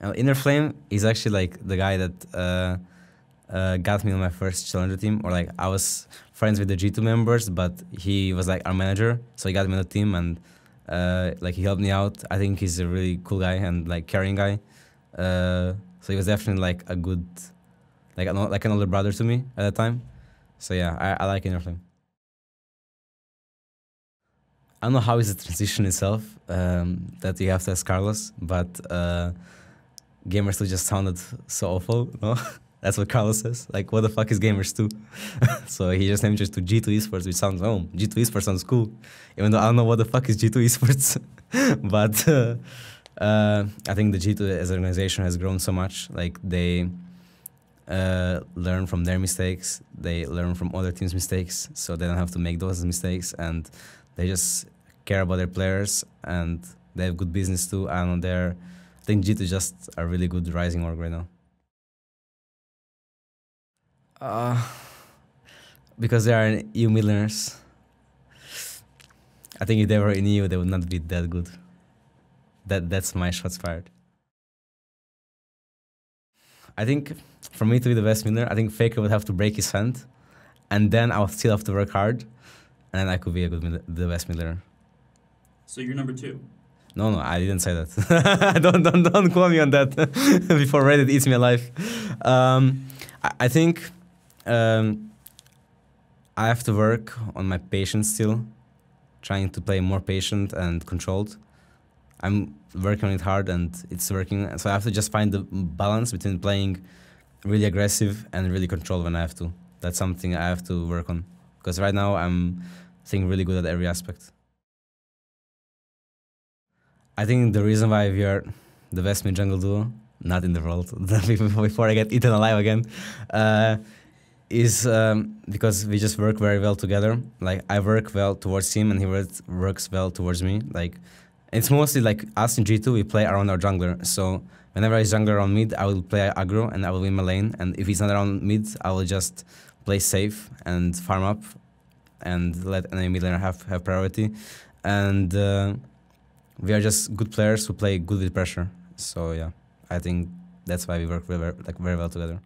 Uh, InnerFlame is actually like the guy that uh, uh, got me on my first challenger team, or like I was friends with the G2 members, but he was like our manager, so he got me on the team and uh, like he helped me out. I think he's a really cool guy and like caring guy. Uh, so he was definitely like a good, like an, like an older brother to me at that time. So yeah, I, I like InnerFlame. I don't know how is the transition itself um, that you have to ask Carlos, but uh, Gamers 2 just sounded so awful. No, that's what Carlos says. Like, what the fuck is Gamers 2? so he just named it to G2 Esports, which sounds oh, G2 Esports sounds cool, even though I don't know what the fuck is G2 Esports. but uh, uh, I think the G2 as an organization has grown so much. Like they uh, learn from their mistakes, they learn from other teams' mistakes, so they don't have to make those mistakes, and they just care about their players and they have good business too. And they're, I think G2 just a really good rising org right now. Uh, because they are EU mid laners. I think if they were in EU, they would not be that good. That that's my shots fired. I think for me to be the best mid laner, I think Faker would have to break his hand, and then I would still have to work hard, and then I could be a good the best mid laner. So you're number two. No, no, I didn't say that. don't, don't, don't quote me on that before Reddit eats me alive. Um, I, I, think um, I have to work on my patience still, trying to play more patient and controlled. I'm working on it hard and it's working. So I have to just find the balance between playing really aggressive and really controlled when I have to. That's something I have to work on because right now I'm I think really good at every aspect. I think the reason why we are the best mid jungle duo, not in the world, before I get eaten alive again, uh, is um, because we just work very well together. Like I work well towards him, and he works well towards me. Like it's mostly like us in G2, we play around our jungler. So whenever he's jungler around mid, I will play aggro and I will win my lane. And if he's not around mid, I will just play safe and farm up and let enemy mid laner have, have priority. And uh, we are just good players who play good with pressure. So yeah, I think that's why we work very, like very well together.